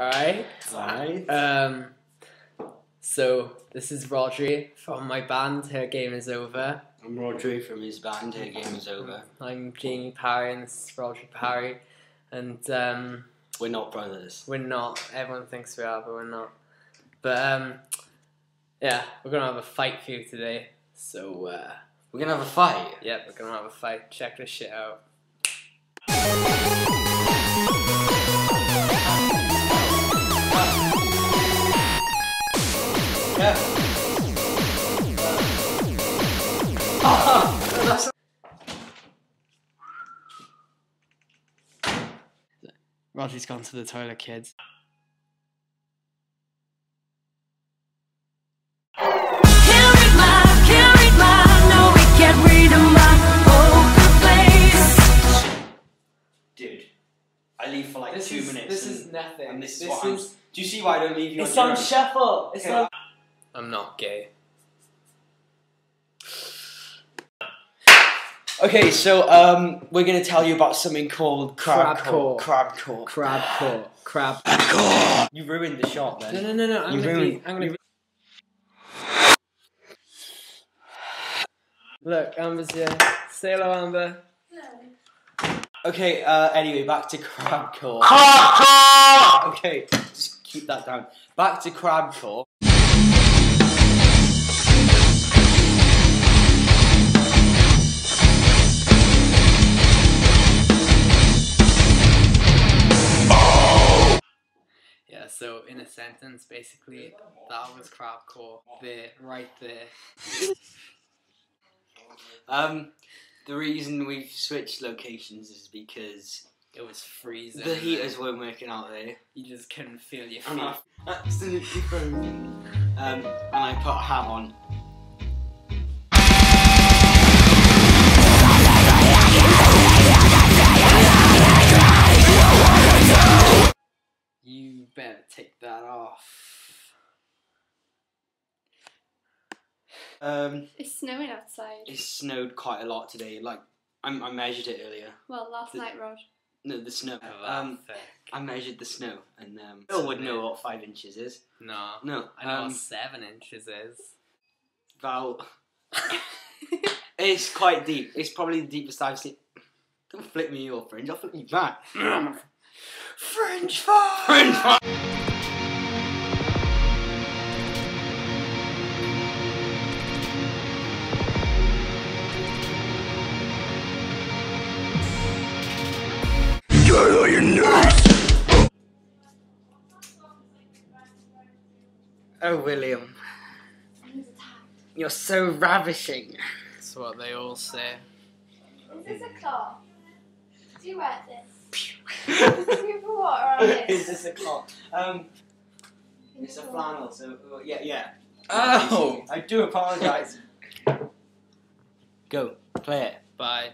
Alright. Alright. Um, so, this is Rhodri from my band, Her Game Is Over. I'm Rhodri from his band. Her game is over. I'm Jamie Parry and this is Rhodri Parry. And um, We're not brothers. we're not. Everyone thinks we are, but we're not. But um, yeah, we're going to have a fight for you today. So, uh, We're gonna have a fight. yeah, we're going to have a fight. Check this shit out. Rhodri's gone to the toilet, kids. Can't read my, can't read my, no, we can't read my poker face. Dude, I leave for like This two is, minutes. This and, is nothing. and this is this what I'm. Do you see why I don't leave you It's on your on own? shuffle. It's Okay. on. I'm not gay. Okay, so um, we're gonna tell you about something called crab Crabcore. Crab core. Crab core. Crab. You ruined the shot, then. No, no, no, no. I'm You gonna ruined- be. I'm gonna. Be... Look, Amber's here. Say hello, Amber. Okay. Uh, anyway, back to crab core. okay, just keep that down. Back to crab core. So in a sentence, basically, that was crab core. There, right there. Um, the reason we've switched locations is because It was freezing. the heaters weren't working out there. You just couldn't feel your And feet. I absolutely frozen. Um, and I put a hat on. You better take that off. Um, It's snowing outside. it snowed quite a lot today. Like I, I measured it earlier. Well, last the- night, Rod. No, the snow. Oh, Um. I measured the snow, and um, Phil would know what five inches is. No. No, I know um, what seven inches is. about. it's quite deep. It's probably the deepest I've seen. Don't flip me your fringe. I'll flip you back. Fringe fire. Fringe fire. Oh, William, you're so ravishing. That's what they all say. Is this a cloth? Do you wear this? Does it put water on it? Is this a cloth? Um, it's a flannel, so uh, yeah, yeah. Oh! I do apologise. Go, play it. Bye.